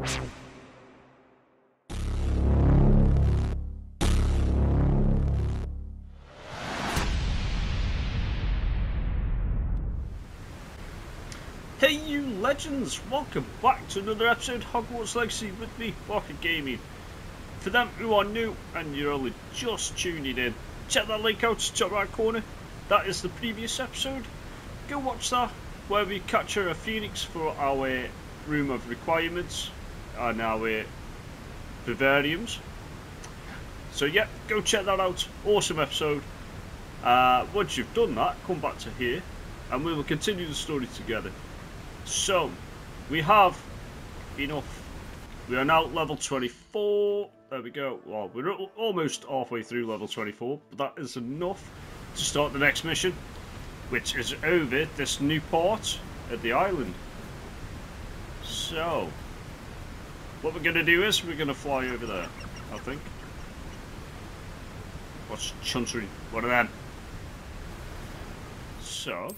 Hey you legends, welcome back to another episode of Hogwarts Legacy with me, Barker Gaming. For them who are new and you're only just tuning in, check that link out to the top right corner. That is the previous episode. Go watch that, where we capture a phoenix for our uh, room of requirements and our vivariums. So yeah, go check that out. Awesome episode. Uh, once you've done that, come back to here and we will continue the story together. So, we have enough. We are now level 24. There we go. Well, we're almost halfway through level 24, but that is enough to start the next mission, which is over this new part at the island. So, what we're going to do is we're going to fly over there, I think. What's Chuntry? One of them. So,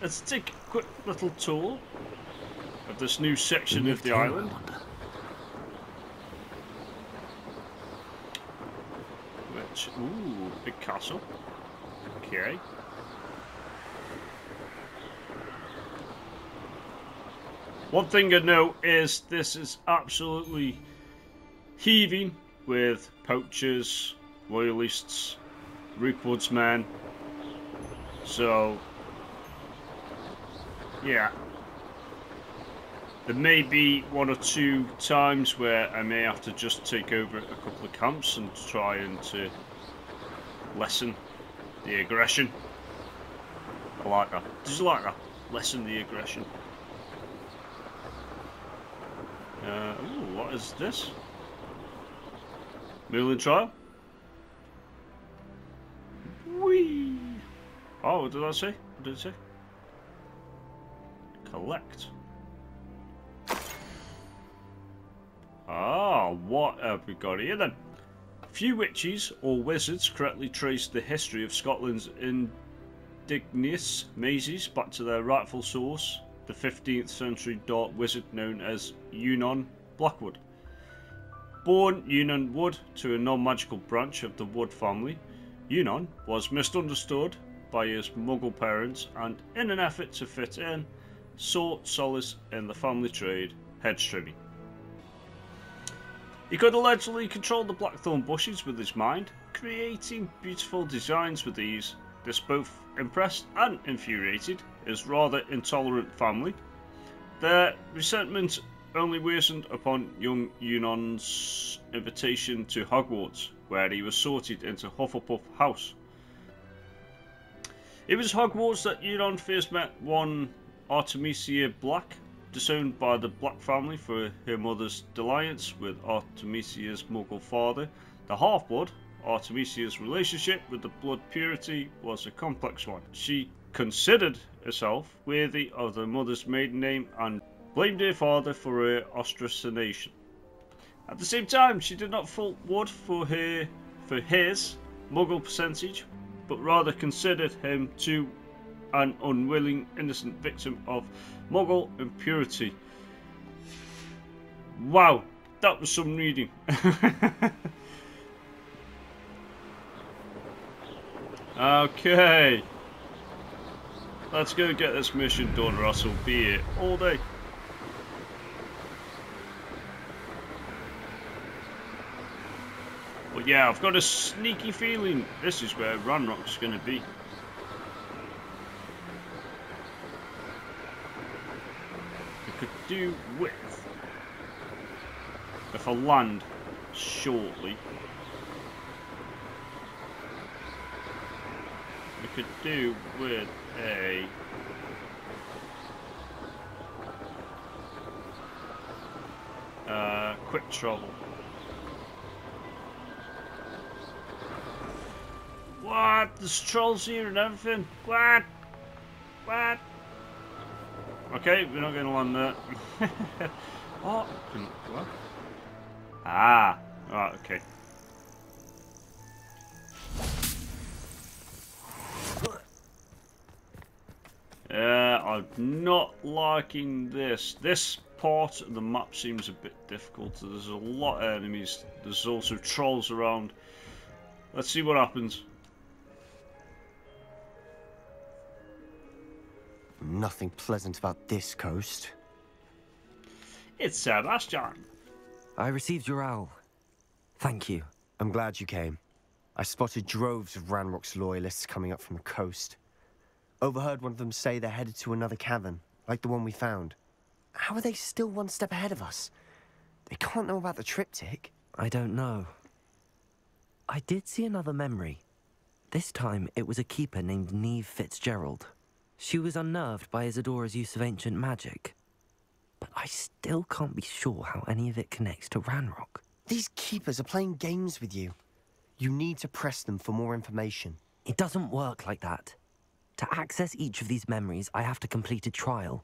let's take a quick little tour of this new section of the island. Which, ooh, big castle. Okay. One thing I know is this is absolutely heaving with poachers, loyalists, Rookwood's men. So yeah. There may be one or two times where I may have to just take over a couple of camps and try and to lessen the aggression. I like that. You like that? Lessen the aggression. Uh, ooh, what is this? Merlin trial? Whee! Oh, what did I say? What did it say? Collect. Ah, what have we got here then? Few witches or wizards correctly trace the history of Scotland's indigenous mazes back to their rightful source, the 15th century dark wizard known as Yunon Blackwood. Born Yunon Wood to a non-magical branch of the Wood family, Yunon was misunderstood by his Muggle parents and in an effort to fit in, sought solace in the family trade, hedge trimming. He could allegedly control the blackthorn bushes with his mind, creating beautiful designs with these. This both impressed and infuriated his rather intolerant family. Their resentment only worsened upon young Yunon's invitation to Hogwarts, where he was sorted into Hufflepuff House. It was Hogwarts that Yunon first met one Artemisia Black, disowned by the Black family for her mother's dalliance with Artemisia's Muggle father. The half-blood, Artemisia's relationship with the blood purity was a complex one. She considered herself worthy of the mother's maiden name and blamed her father for her ostracization. At the same time, she did not fault Wood for her for his Muggle percentage, but rather considered him to an unwilling innocent victim of Muggle impurity. Wow, that was some reading. okay. Let's go get this mission done Russell. be here all day. But yeah, I've got a sneaky feeling this is where Ranrock's going to be. I could do with if I land shortly we could do with a uh, quick travel what there's trolls here and everything what what Okay, we're not going to land there. what? Ah, right, okay. I'm not liking this. This part of the map seems a bit difficult. There's a lot of enemies. There's also trolls around. Let's see what happens. Nothing pleasant about this coast. It's Sebastian. I received your owl. Thank you. I'm glad you came. I spotted droves of Ranrock's loyalists coming up from the coast. Overheard one of them say they're headed to another cavern, like the one we found. How are they still one step ahead of us? They can't know about the triptych. I don't know. I did see another memory. This time it was a keeper named Niamh Fitzgerald. She was unnerved by Isidora's use of ancient magic. But I still can't be sure how any of it connects to Ranrock. These keepers are playing games with you. You need to press them for more information. It doesn't work like that. To access each of these memories, I have to complete a trial.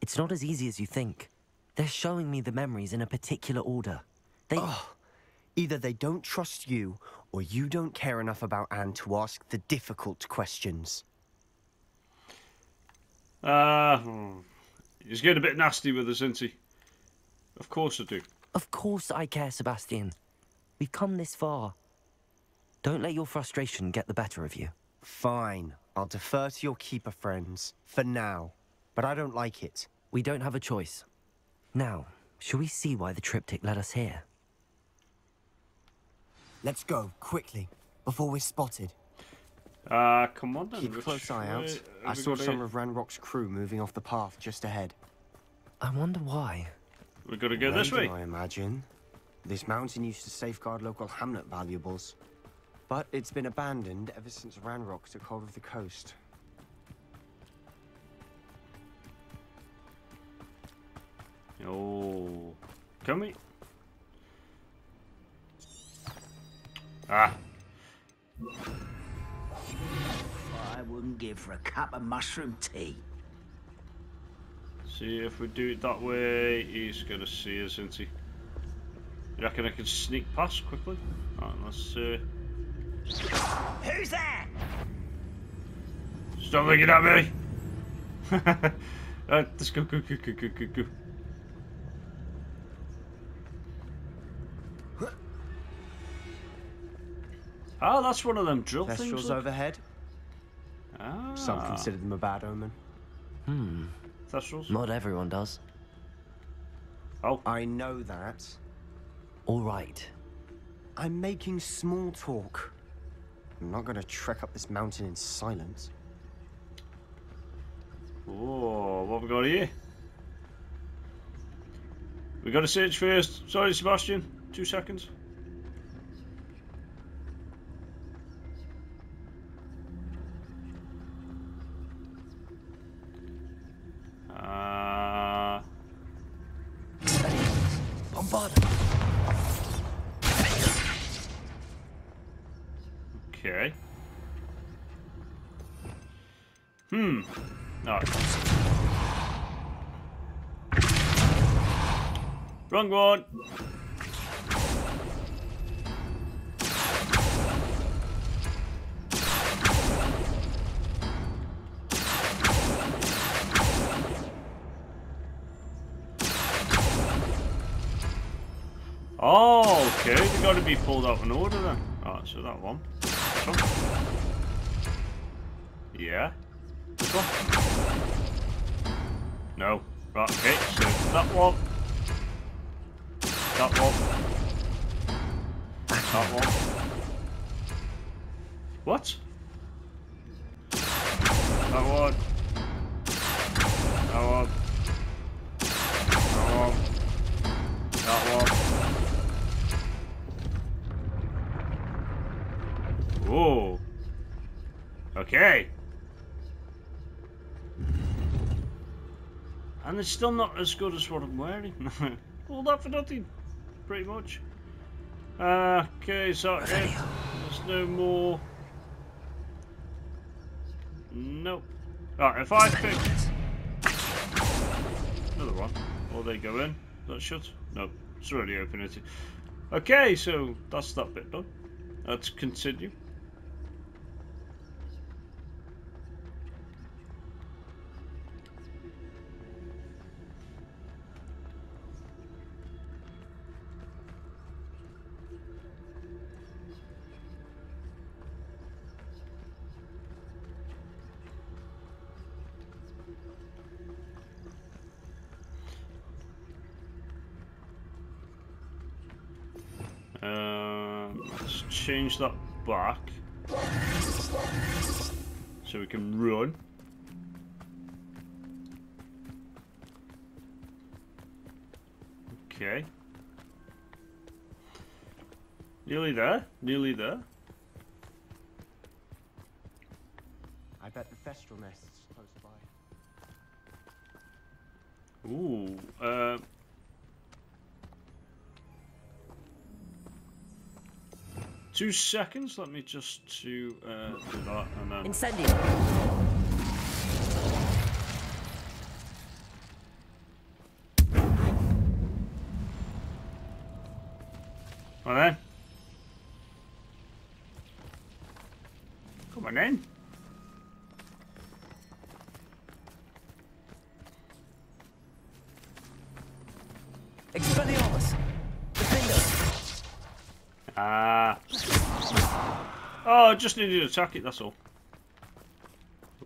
It's not as easy as you think. They're showing me the memories in a particular order. They. Oh, either they don't trust you, or you don't care enough about Anne to ask the difficult questions. Uh, he's getting a bit nasty with us, isn't he? Of course I do. Of course I care, Sebastian. We've come this far. Don't let your frustration get the better of you. Fine, I'll defer to your keeper friends, for now. But I don't like it. We don't have a choice. Now, shall we see why the triptych led us here? Let's go, quickly, before we're spotted. Uh, come on then. Keep a close eye out. I saw some of Ranrock's crew moving off the path just ahead. I wonder why. We've got to go this way. I imagine. This mountain used to safeguard local hamlet valuables. But it's been abandoned ever since Ranrock took hold of the coast. Oh, can we? Ah, I wouldn't give for a cup of mushroom tea. see if we do it that way, he's gonna see us, isn't he? You reckon I can sneak past quickly? Alright, let's uh, Who's that? stop looking at me. right, let's go, go, go, go, go, go, go. Ah, that's one of them drill things. Thestrals look. overhead. Ah, Some consider them a bad omen. Hmm, Thestrals. not everyone does. Oh, I know that. All right. I'm making small talk. I'm not going to trek up this mountain in silence. Oh, what have we got here? We got to search first. Sorry, Sebastian. Two seconds. Wrong one. Oh, okay. They got to be pulled out in order then. Alright, so that one. This one. Yeah. This one. No. Right, okay, so that one. Okay. And it's still not as good as what I'm wearing. All that for nothing, pretty much. Uh, okay, so it, there's no more. Nope. Alright, if I pick another one, or they go in, that shut? Nope, it's already open. It. Okay, so that's that bit done. Let's continue. Change that back. So we can run. Okay. Nearly there. Nearly there. I bet the Thestral nest is close by. Two seconds. Let me just to uh, do that and then. Incendio! I just needed to attack it, that's all.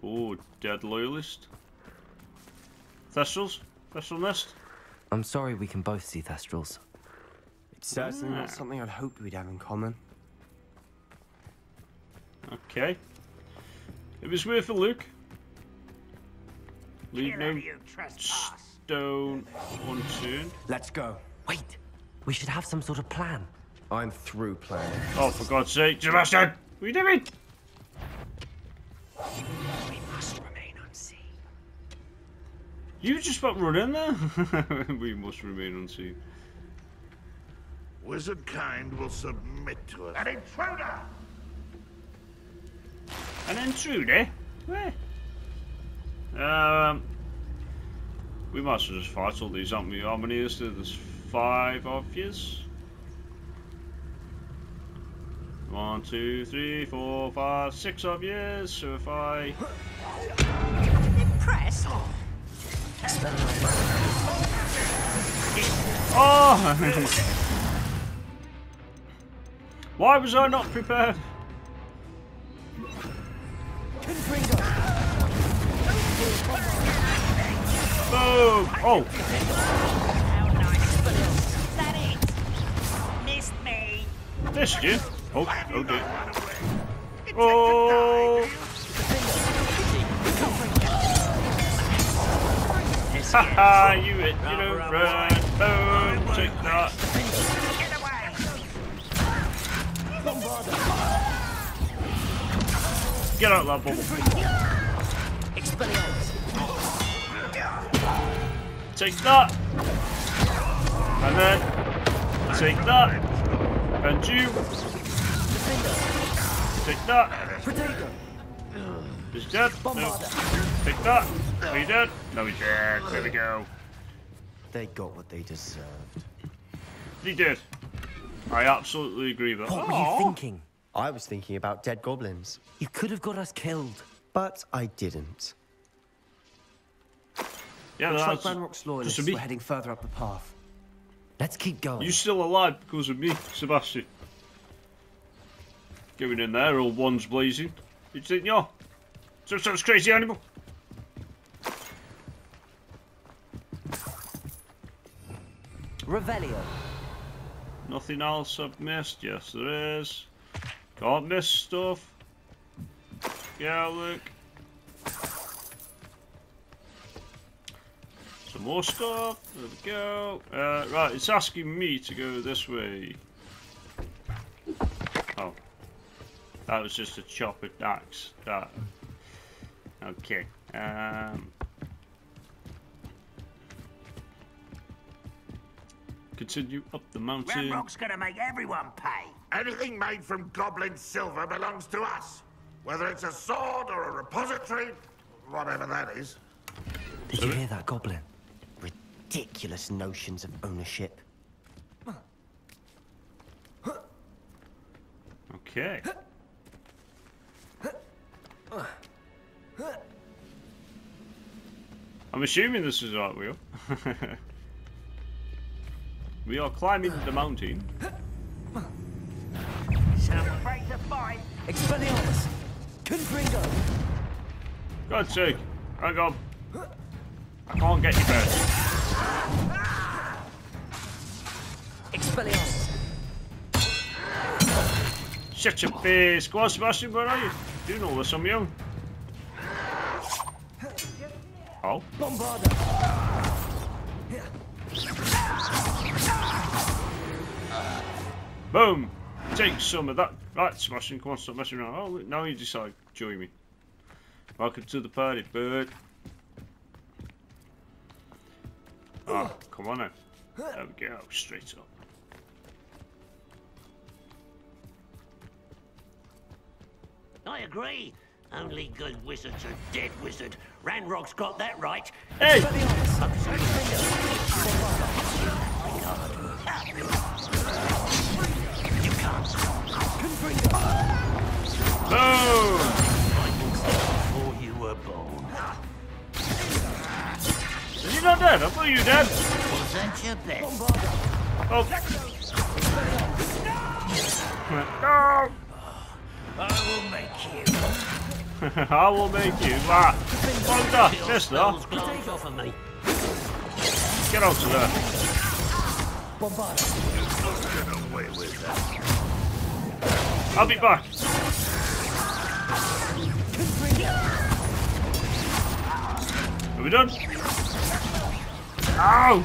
Oh, dead loyalist. Thestrals? Thestral nest? I'm sorry we can both see Thestrals. It's certainly Ah. not something I'd hoped we'd have in common. Okay. It was worth a look. Leave Get no out of you, trespass. stone unturned. Let's go. Wait! We should have some sort of plan. I'm through planning. Oh, for God's sake, Sebastian! What are you doing? We must remain unseen. You just about run in there? we must remain unseen. Wizard kind will submit to us. An intruder! An intruder? Where? Um, we must as well just fight all these, aren't we? How many is there? There's five of yous. One, two, three, four, five, six of yous. So if I... Press! Oh! Why was I not prepared? Boom! Oh! How nice. Is that it? Missed me. Missed you? Oh, oh dear. Oh! Haha, you hit, you don't run. Boom! Take that. Get out of that bubble. Take that. And then take that. And you. Take that. Protego! He's dead. No. Take that. Oh, Are you dead? No, he's dead. There we go. They got what they deserved. He did. I absolutely agree with that. What were you thinking? I was thinking about dead goblins, You could have got us killed. but I didn't. Yeah, Looks like that's Ranrock's just loyalists a me. were heading further up the path. Let's keep going. You're still alive because of me, Sebastian. Going in there, all ones blazing. Did you think you're some sort of crazy animal? Revelio. Nothing else I've missed? Yes, there is. Can't miss stuff. Yeah, look. Some more stuff. There we go. Uh, right, it's asking me to go this way. That was just a chop at axe. That. Okay. Um. Continue up the mountain. Ranrock's gonna make everyone pay. Anything made from goblin silver belongs to us. Whether it's a sword or a repository, whatever that is. Did you hear that goblin? Ridiculous notions of ownership. Okay. I'm assuming this is right wheel. we are climbing the mountain. Some afraid to fight. Expelliarmus! Confringo! God's sake. Hang on. I can't get you first. Expelliarmus! Shut your face. Go on, Sebastian, where are you? Doing all this your own. Oh. Boom! Take some of that. Right, Sebastian, come on, stop messing around. Oh, now you decide join me. Welcome to the party, bird. Ah, come on now. There we go, straight up. I agree. Only good wizards are dead wizard. Ranrock's got that right. Hey! You can't. Boom! Before you were born. Is he not dead? I thought you were dead. Was that your best? Oh. No! I will make you. I will make you. Ah, that. This Spells off of me. Get out of there. Get away with that. I'll be back. Are we done? Ow!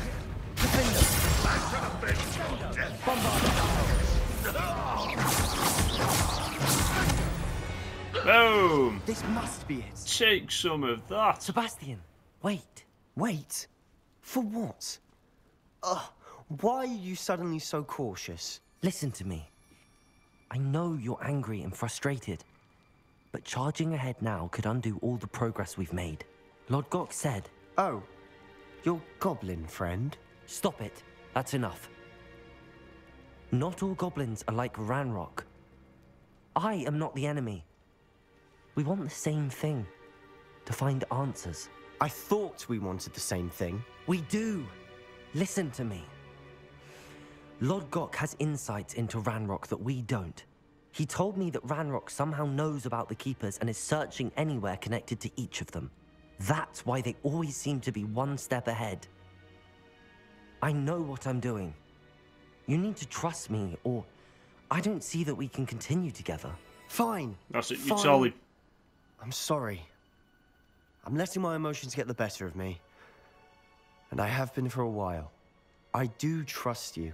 Boom! This must be it. Take some of that. Sebastian, wait. Wait. For what? Ugh. Why are you suddenly so cautious? Listen to me. I know you're angry and frustrated, but charging ahead now could undo all the progress we've made. Lodgok said, Oh, your goblin friend? Stop it. That's enough. Not all goblins are like Ranrock. I am not the enemy. We want the same thing to find answers. I thought we wanted the same thing. We do. Listen to me. Lodgok has insights into Ranrock that we don't. He told me that Ranrock somehow knows about the Keepers and is searching anywhere connected to each of them. That's why they always seem to be one step ahead. I know what I'm doing. You need to trust me, or I don't see that we can continue together. Fine. That's it, you Fine. tell him. I'm sorry. I'm letting my emotions get the better of me. And I have been for a while. I do trust you.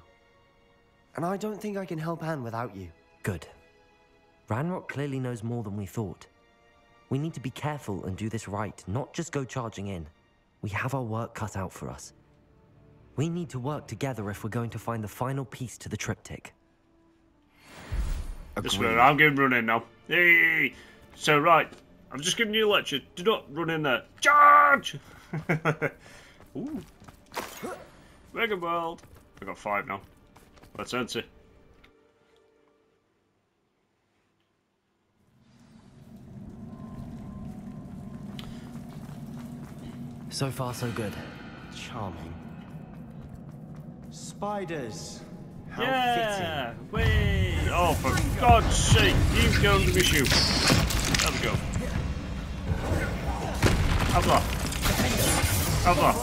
And I don't think I can help Anne without you. Good. Ranrock clearly knows more than we thought. We need to be careful and do this right, not just go charging in. We have our work cut out for us. We need to work together if we're going to find the final piece to the triptych. This Agreed. way, I'm going running now. Hey! So, right, I'm just giving you a lecture. Do not run in there. Charge! Ooh. Mega World. I got five now. Let's enter. So far, so good. Charming. Spiders. How yeah! Way! Oh, for God's sake, you go to miss you. There we go. That.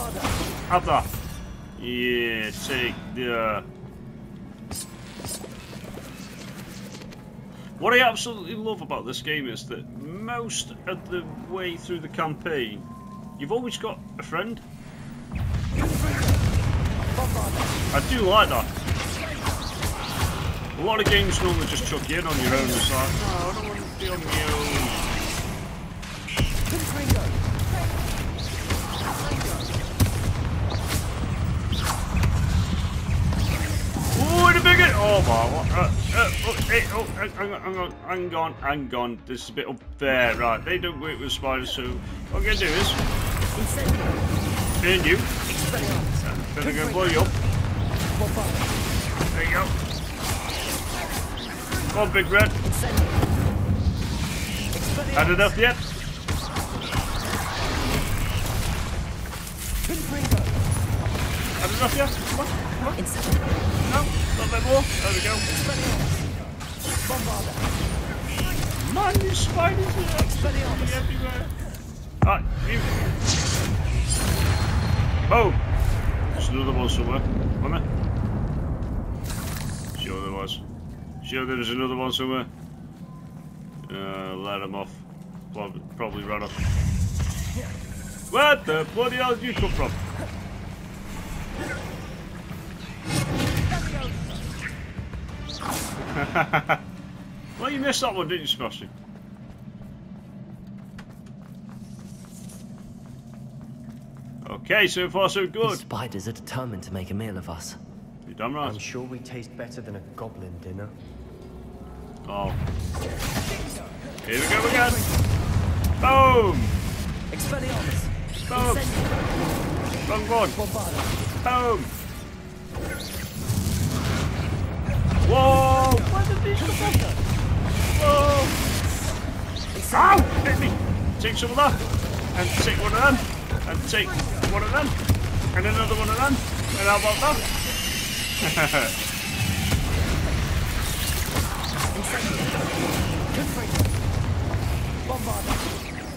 Have that. Yeah, take the. What I absolutely love about this game is that most of the way through the campaign, you've always got a friend. I do like that. A lot of games normally just chuck you in on your own. It's like, no, I don't want to be on my own. Ooh, the bigot! Oh my. Uh, uh, oh, hey, oh, hang hang on, hang on, hang on, hang on. This is a bit unfair, right? They don't work with spiders, so what I'm gonna do is burn you. Then I'm gonna blow you up. There you go. Come on, Big Red. Had enough yet? Had enough yet? Come on, come on. No, a little bit more. There we go. Man, these spiders are absolutely everywhere. Right, you. Boom. There's another one somewhere, wasn't there? Sure there was. Sure there was another one somewhere. Uh, let him off. Probably, probably run off. Where the bloody hell did you come from? well, you missed that one, didn't you, Sebastian? Okay, so far so These good. spiders are determined to make a meal of us. You're damn right. I'm sure we taste better than a goblin dinner. Oh. Here we go again. Boom! Expelliarmus! Boom! Wrong one. Boom! Whoa! Me! Take some of that. And take one of them. And take one of them. And another one of them. And how about that?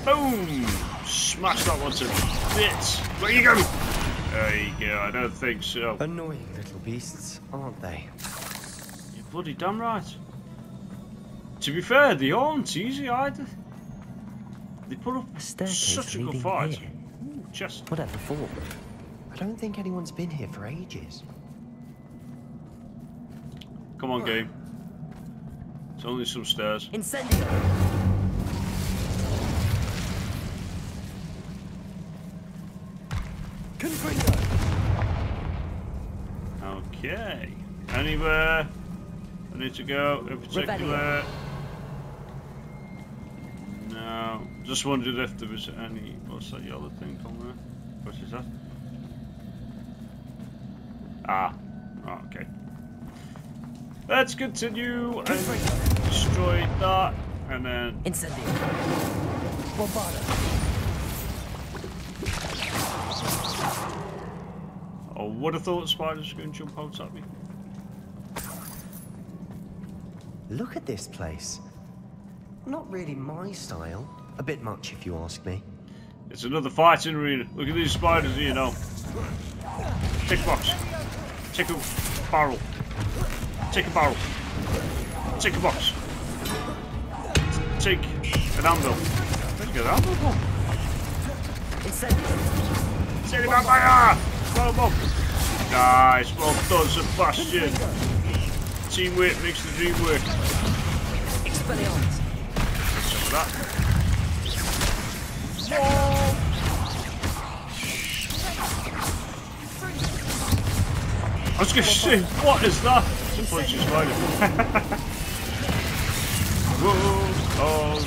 Boom! Smash that one to bits. Where you going? There you go. I don't think so. Annoying little beasts, aren't they? You're bloody damn right. To be fair, they aren't easy either. They put up A staircase such a good fight. here. Ooh, chest. Whatever for? I don't think anyone's been here for ages. Come on, game. It's only some stairs. Incendio! Confringo! Okay. Anywhere I need to go in particular? No. Just wondered if there was any. What's that yellow thing on there? What is that? Ah. Oh, okay. Let's continue and destroy that, and then Incendio! Bombarda! oh, would have thought spiders were going to jump out at me. Look at this place. Not really my style. A bit much, if you ask me. It's another fighting arena. Look at these spiders here now. Tick box. Tick a barrel. Tick a barrel. Tick a box. Take an anvil. Where'd you get an anvil from? Take it back fire! Well done. Nice. Well done, Sebastian. Teamwork makes the dream work. Expelliarmus! Some of that. I was to say, what is that? A bunch of. Whoa, oh,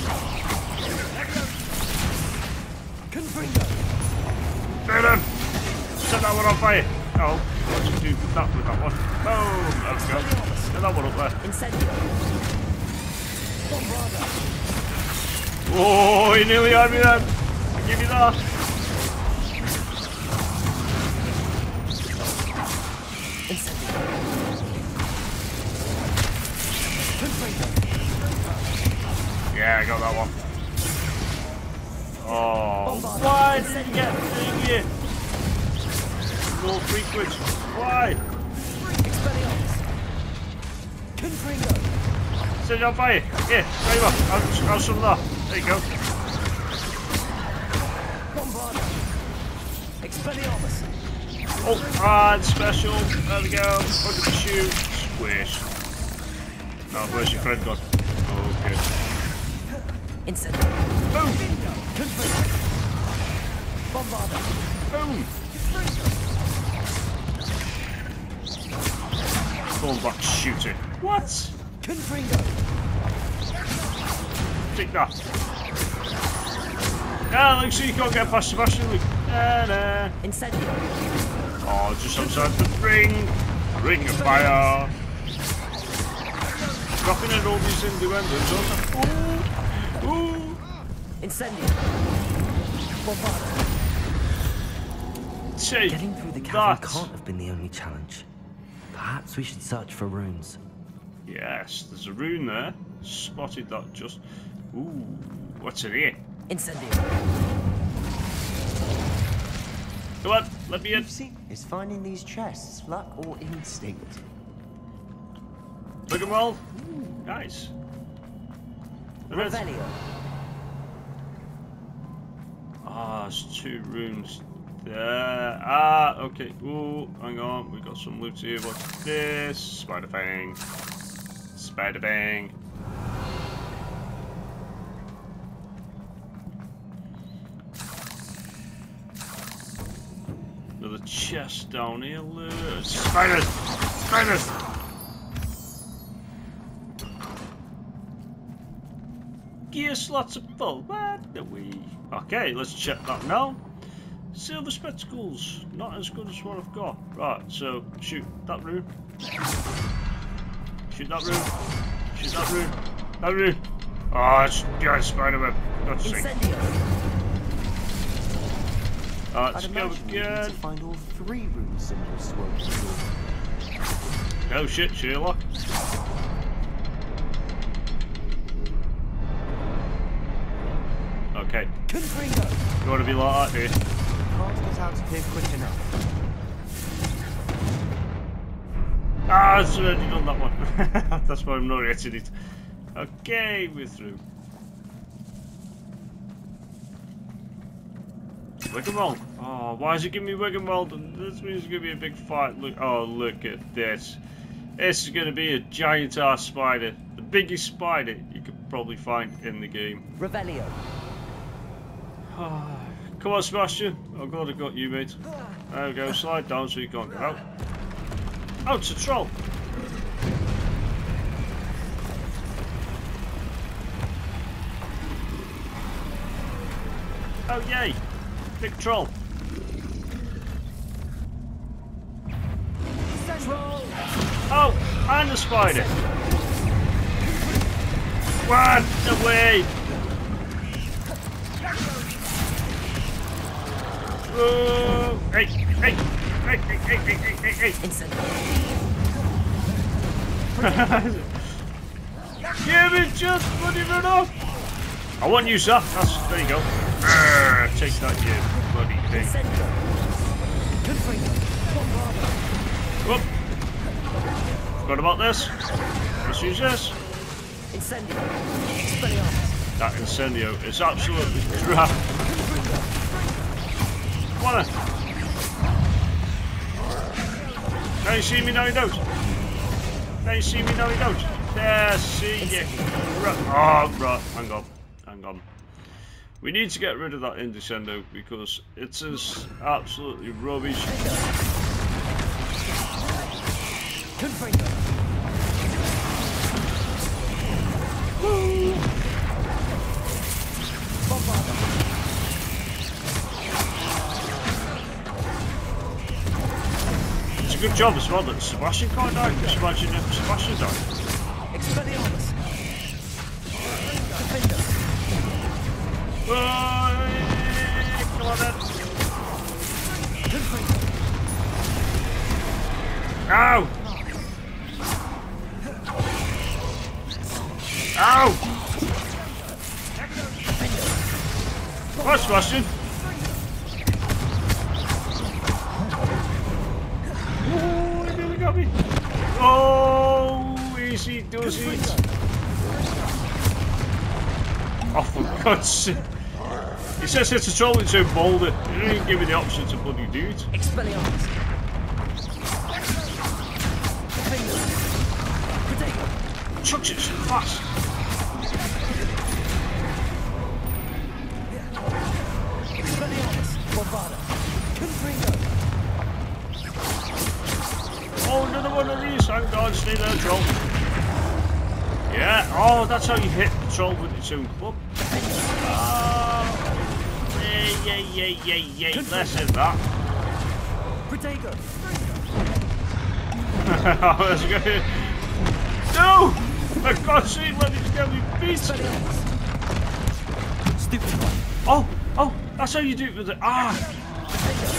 Confringo! him! Set that one on fire. Oh, let's do that with that one. Oh, Boom, let's go. Up there. Oh, he nearly had me then. Give me that. Yeah, I got that one. Oh, why did you get thing here? More frequent. Why? Set it on fire. Here, there you go. I'll, I'll some of that. There you go. Expelliarmus! Oh, and special. There we go. Under the shoe. Squish. Oh, where's your friend gone? Okay. Incendio! Boom! Confringo! Bombarda! Boom! Back shooting. What? Confringo! Take that. Ah, like so you can't get past Sebastian. Look. Nah, nah. Incendio! Oh, just outside the ring. Ring of fire. Dropping in all these innuendos, aren't I? Ooh. Ooh. Incendio! Take Getting through the cavern that. can't have been the only challenge. Perhaps we should search for runes. Yes, there's a rune there. Spotted that just. Ooh, what's in here? Incendio! Come on, let me in. See, is finding these chests luck or instinct? Look roll. Ooh, nice. Revelio. Ah, there's two rooms there. Ah, okay. Ooh, hang on. We got some loot here. What's this? Spider Fang. Spider Fang. Another chest down here. Look. Spiders! Spiders! Gear slots are full. What the we? Okay, let's check that now. Silver spectacles, not as good as what I've got. Right, so shoot that room. Shoot that room. Shoot that room. That room. Oh, it's behind spiderweb. God's sake. Incendio. Right, I'd let's go imagine we need to again. find all three room symbols to open the door. Oh shit, Sherlock. Okay, you want to be like that here? Can't get out of here quick enough. Ah, it's already done that one. That's why I'm not getting it. Okay, we're through. Wiggenweld. Oh, why is it giving me Wiggenweld? And this means it's going to be a big fight. Look, oh, look at this. This is going to be a giant ass spider. The biggest spider you could probably find in the game. Revelio. Come on, Sebastian. I'm glad I got you, mate. There we go. Slide down so you can't get out. Oh, it's a troll. Oh, yay. Big troll. Oh, and a spider. Run away. Whoa! Hey, hey, hey, hey, hey, hey, hey, hey, hey. Incendio. Give it just bloody run off! I want you, sir. That's, there you go. Arr, take that, you bloody thing. Incendio. Confringo. Whoop. Forgot about this. Let's use this. Incendio. That incendio is absolutely crap. Then. Now you see me, now you don't. Now you see me, now you don't. There, see you. Oh, ah, right. Hang on. Hang on. We need to get rid of that Indecendo because it is absolutely rubbish. Good job as well that Sebastian can't die. Just imagine if Sebastian died. Expelliarmus. Defender. Come on then. Ow! Ow! Come on, Sebastian. Got me. Oh, easy it. Oh, for God's sake. He says it's a troll into a boulder. He didn't give me the option to bloody it. Expelliarmus. Chucks it so fast. One of these. Thank God, stay there, troll. Yeah. Oh, that's how you hit the troll with its own club. Oh. Yay, yay, yay, yay, yay. Less of that. Protego. oh, that's good. No! For God's sake, let me get me beat. Stupid. Oh, oh, that's how you do it with it. Ah.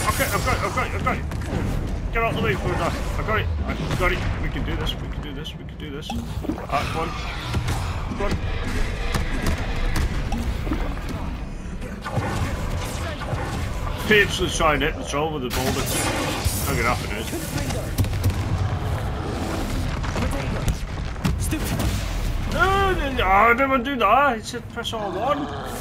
Okay, I've got it, I've got it, I've got it. Get out of the way for. I've got it, I've got it. We can do this, we can do this, we can do this. Uh, come on. Come. Peeps was trying to hit the troll with the boulder. Not gonna happen, it? One. Oh, I didn't want to do that. It said press R1.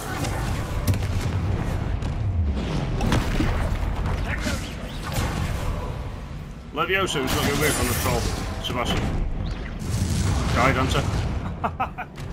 Levioso's not going to work on the troll, Sebastian. Guide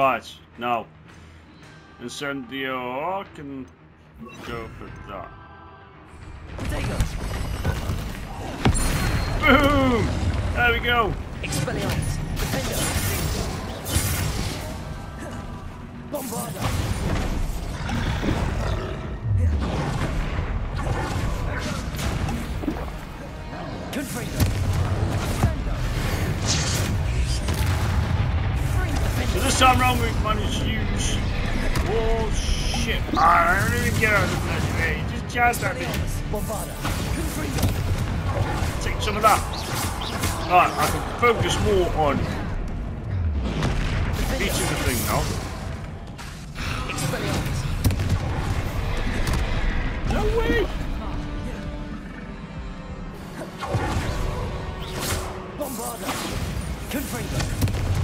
Right, now. Incendio can go for that. Boom! There we go. Expelliarmus! Defender! Confringo! This time round we've managed to use. Oh shit! I don't even get out of that way. Just jazz at me. Expelliarmus! Bombarda! Take some of that. Alright, I can focus more on each of the thing now. No way!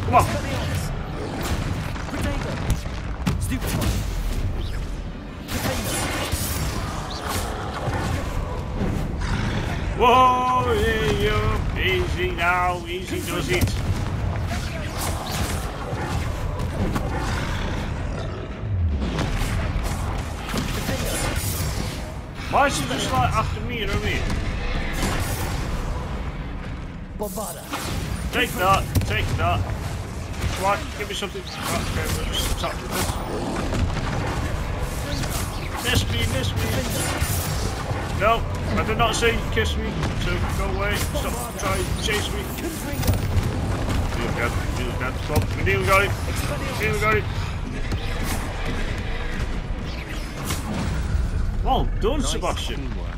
Come on. Whoa! Yeah. Easy now. Easy does it. Why is he just like after me, you know what I mean? Take that, take that. Come on, give me something. Right, okay, we'll just attack with this. Miss me, miss me. No, I did not say kiss me, so go away. Stop trying to chase me. Neil got it, Neil got it. On, Neil got it. Neil got it. Well done, Nice Sebastian. teamwork.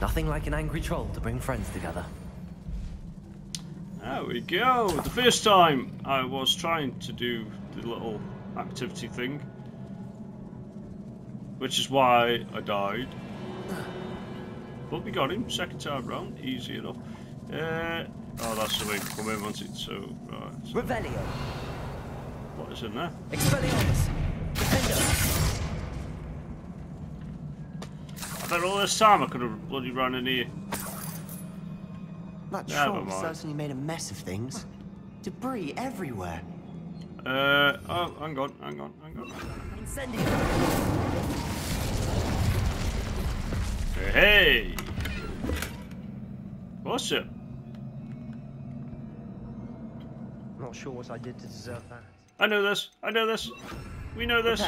Nothing like an angry troll to bring friends together. There we go. The first time I was trying to do the little activity thing, which is why I died. But we got him second time round, easy enough. Uh, oh, that's the way to come in, wasn't it? So, right. So Revelio! what is in there? Expelliarmus! Defender! I bet all this time I could have bloody run in here. That Never troll certainly made a mess of things. Debris everywhere. Uh, oh, hang on, hang on, hang on. Incendio! Hey! What's it? Not sure what I did to deserve that. I know this, I know this. We know this.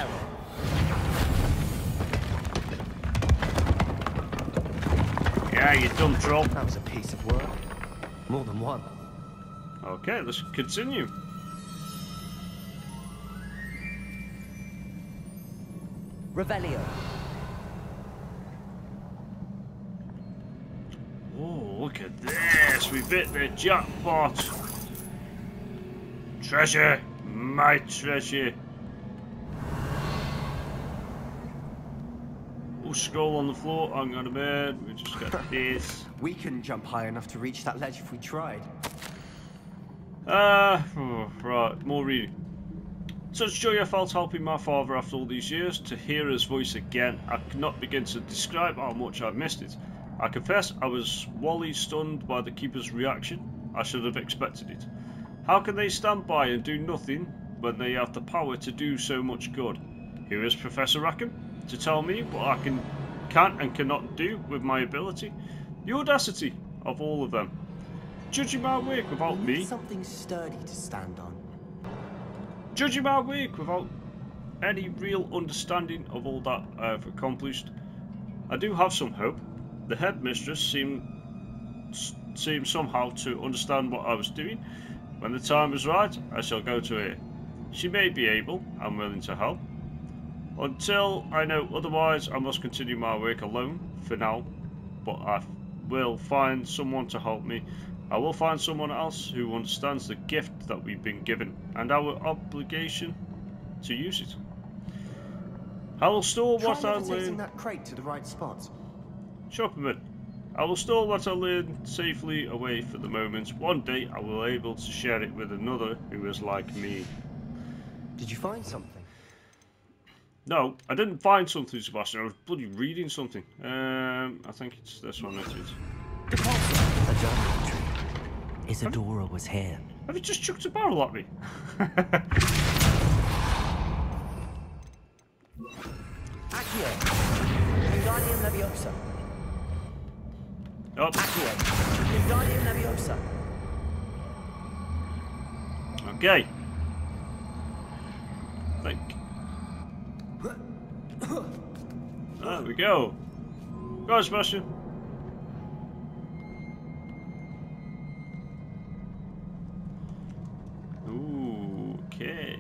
Yeah, you dumb troll. That was a piece of work. More than one. Okay, let's continue. Revelio. Oh, look at this! We've hit the jackpot! Treasure! My treasure! Scroll on the floor. I'm going to bed. We just got this. We couldn't jump high enough to reach that ledge if we tried. Uh, oh, right, more reading. Such joy I felt helping my father after all these years. To hear his voice again, I cannot begin to describe how much I missed it. I confess I was wholly stunned by the keeper's reaction. I should have expected it. How can they stand by and do nothing when they have the power to do so much good? Here is Professor Rackham to tell me what I can, can and cannot do with my ability. The audacity of all of them. Judging my work without me, something sturdy to stand on. judging my work without any real understanding of all that I've accomplished, I do have some hope. The headmistress seemed seemed somehow to understand what I was doing. When the time is right, I shall go to her. She may be able and willing to help. Until I know otherwise, I must continue my work alone for now. But I will find someone to help me. I will find someone else who understands the gift that we've been given and our obligation to use it. I will store Try what I levitating learn. that crate to the right spot. Shopperman, I will store what I learn safely away for the moment. One day I will be able to share it with another who is like me. Did you find something? No, I didn't find something, Sebastian. I was bloody reading something. Um, I think it's this one. It is. A journal entry. Isidora was here. Have you just chucked a barrel at me? Accio. Wingardium Leviosa. oh, Accio. Wingardium Leviosa. okay. Think. There we go. Sebastian. Ooh, okay.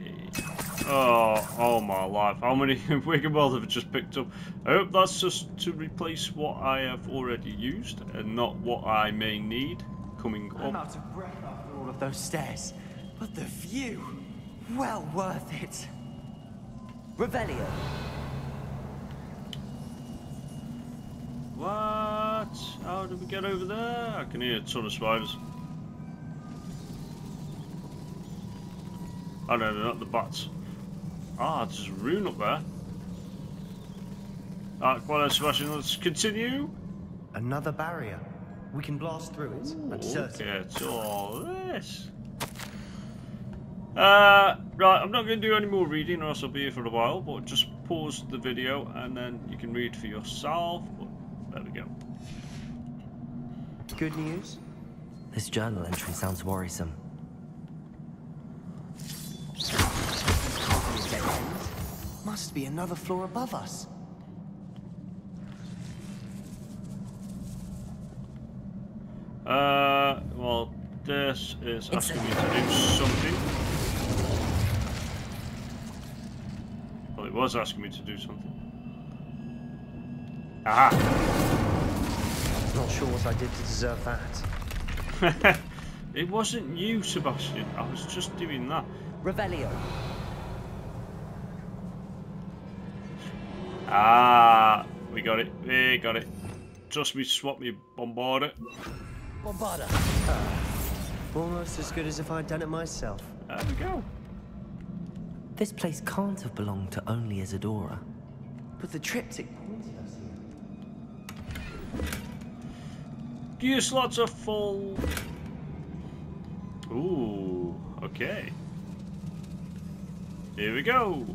Oh, oh my life. How many Wiggenweld have I just picked up? I hope that's just to replace what I have already used and not what I may need coming I'm up. out of breath after all of those stairs. But the view, well worth it. Revelio. What? How did we get over there? I can hear a ton of spiders. Oh no, they're not the bats. Ah, there's a rune up there. Alright, well Sebastian, let's continue. Another barrier. We can blast through it. I'm certain. Get all this. Uh, right, I'm not going to do any more reading or else I'll be here for a while, but just pause the video and then you can read for yourself. But there we go. Good news? This journal entry sounds worrisome. Must be another floor above us. Uh, well, this is asking me to do something. Well, it was asking me to do something. Aha! Not sure what I did to deserve that. it wasn't you, Sebastian. I was just doing that. Revelio. Ah, we got it. We got it. Trust me, swap me, bombard it. Bombarda. Almost as good as if I'd done it myself. There we go. This place can't have belonged to only Isidora. But the triptych pointed us here. Gear slots are full. Ooh, okay. Here we go.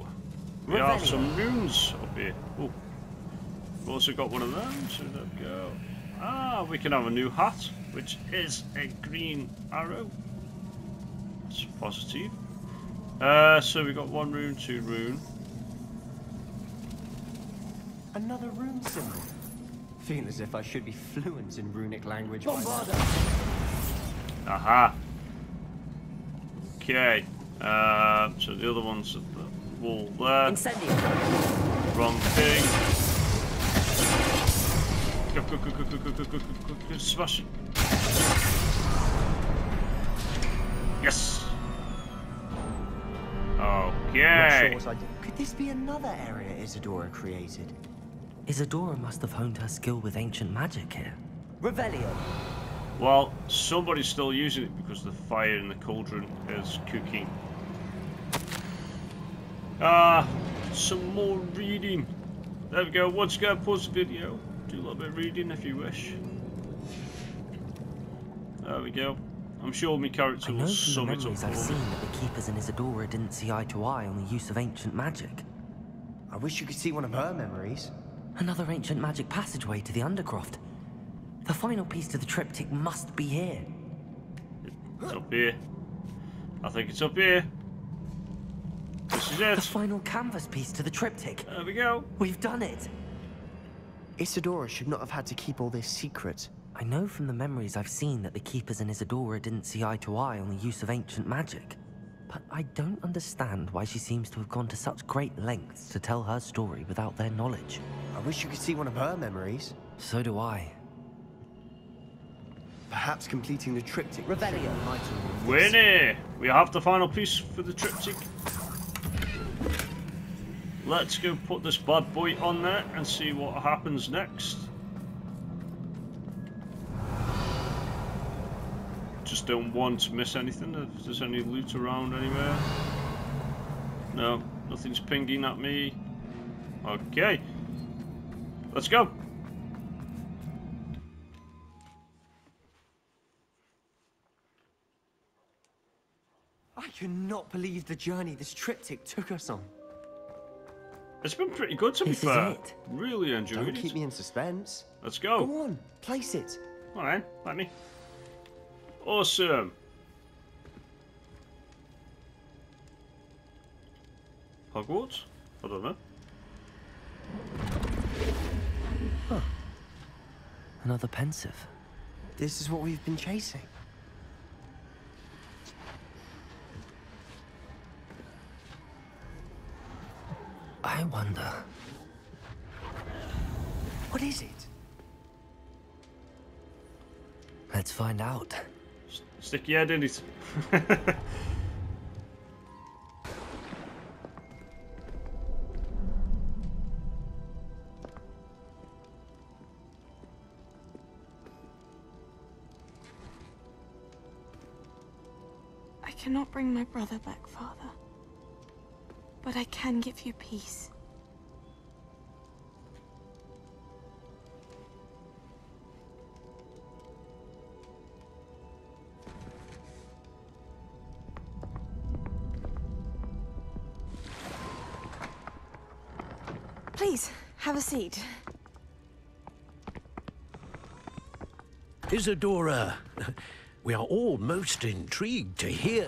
We have some runes up here. Ooh. We've also got one of them, so there we go. Ah, we can have a new hat, which is a green arrow. It's positive. Uh, so we got one rune, two rune. Another rune symbol. Feel as if I should be fluent in runic language by Aha. Okay. Uh, so the other one's at the wall there. Incendio. Wrong thing. Go, go, go, go, go, go, go, go, go, go, go, smash it. Yes! Not Okay. sure what I did. Could this be another area Isidora created? Isidora must have honed her skill with ancient magic here. Revelio. Well, somebody's still using it because the fire in the cauldron is cooking. Ah, some more reading. There we go. Once again, pause the video. Do a little bit of reading if you wish. There we go. I'm sure my character I know will the sum it up I've seen that the Keepers and Isidora didn't see eye to eye on the use of ancient magic. I wish you could see one of her memories. Another ancient magic passageway to the Undercroft. The final piece to the triptych must be here. It's up here. I think it's up here. This is it. The it. final canvas piece to the triptych. There we go. We've done it! Isidora should not have had to keep all this secret. I know from the memories I've seen that the Keepers and Isidora didn't see eye to eye on the use of ancient magic. But I don't understand why she seems to have gone to such great lengths to tell her story without their knowledge. I wish you could see one of her memories. So do I. Perhaps completing the triptych. Revelio. might have- Winnie! We have the final piece for the triptych. Let's go put this bad boy on there and see what happens next. Just don't want to miss anything. If there's any loot around anywhere. No, nothing's pinging at me. Okay. Let's go. I cannot believe the journey this triptych took us on. It's been pretty good to be This is fair. it. Really enjoyed Don't it. keep me in suspense. Let's go. Go on, place it. Alright, let me. Awesome. Hogwarts? I don't know. Another Pensieve. This is what we've been chasing. I wonder. What is it? Let's find out. S- Stick your head in it. bring my brother back, Father. But I can give you peace. Please, have a seat. Isidora, we are all most intrigued to hear.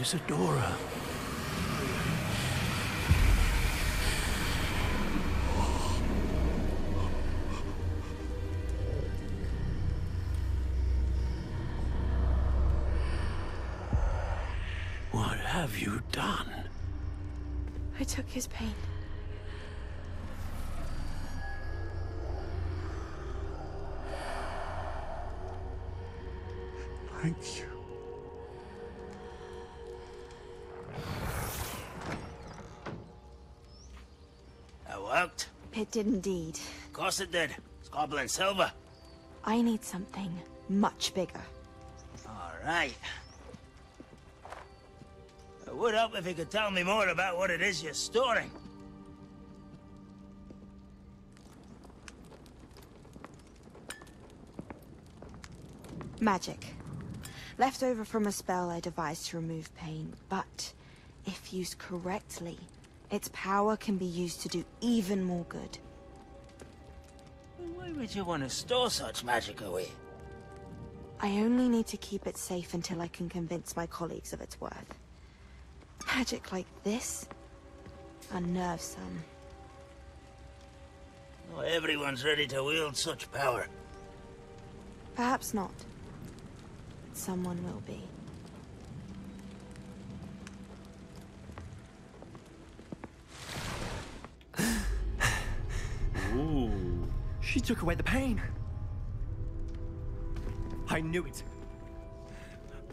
Isidora. What have you done? I took his pain. Thank you. It did indeed. Of course it did. It's goblin silver. I need something much bigger. All right. It would help if you could tell me more about what it is you're storing. Magic. Left over from a spell I devised to remove pain, but if used correctly, its power can be used to do even more good. Why would you want to store such magic away? I only need to keep it safe until I can convince my colleagues of its worth. Magic like this? Unnervesome. Not everyone's ready to wield such power. Perhaps not. Someone will be. She took away the pain. I knew it.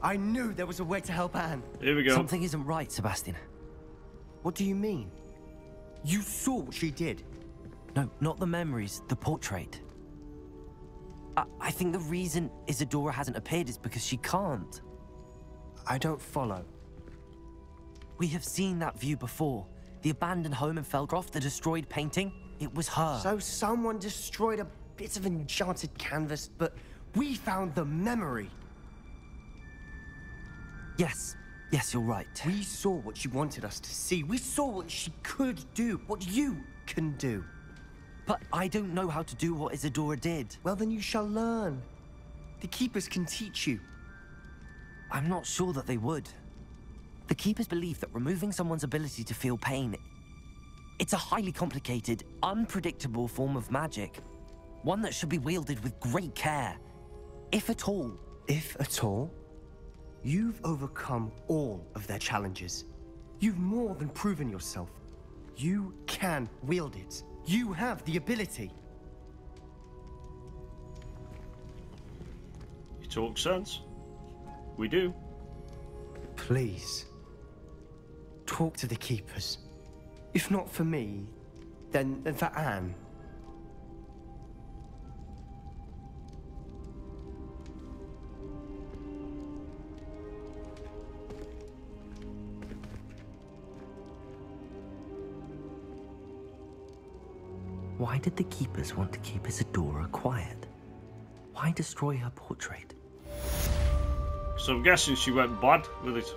I knew there was a way to help Anne. Here we go. Something isn't right, Sebastian. What do you mean? You saw what she did. No, not the memories, the portrait. I, I think the reason Isidora hasn't appeared is because she can't. I don't follow. We have seen that view before. The abandoned home in Feldcroft, the destroyed painting, it was her. So someone destroyed a bit of enchanted canvas, but we found the memory. yes, yes, you're right. We saw what she wanted us to see. We saw what she could do, what you can do. But I don't know how to do what Isidora did. Well, then you shall learn. The Keepers can teach you. I'm not sure that they would. The Keepers believe that removing someone's ability to feel pain, it's a highly complicated, unpredictable form of magic. One that should be wielded with great care, if at all. If at all, you've overcome all of their challenges. You've more than proven yourself. You can wield it. You have the ability. You talk sense. We do. Please. Talk to the Keepers. If not for me, then, then for Anne. Why did the Keepers want to keep Isidora quiet? Why destroy her portrait? So I'm guessing she went bad with it.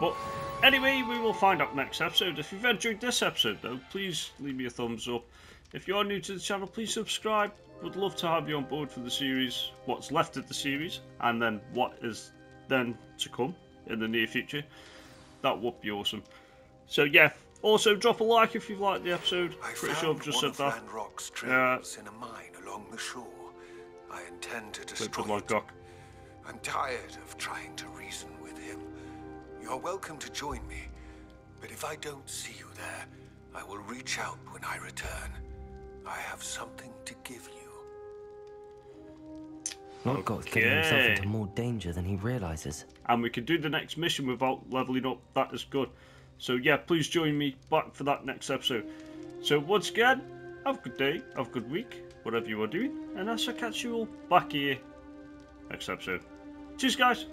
But anyway, we will find out next episode. If you've enjoyed this episode though, please leave me a thumbs up. If you are new to the channel, please subscribe. Would love to have you on board for the series, what's left of the series, and then what is then to come in the near future. That would be awesome. So yeah, also drop a like if you've liked the episode. I Pretty sure I've just said that. Ranrock's Yeah. trails in a mine along the shore. I intend to destroy it. I'm tired of trying to reason with him. You're welcome to join me, but if I don't see you there, I will reach out when I return. I have something to give you. Lodgok's getting himself into more danger than he realizes. and we can do the next mission without leveling up. That is good. So yeah, please join me back for that next episode. So once again, have a good day, have a good week, whatever you are doing, and I shall catch you all back here next episode. Cheers, guys.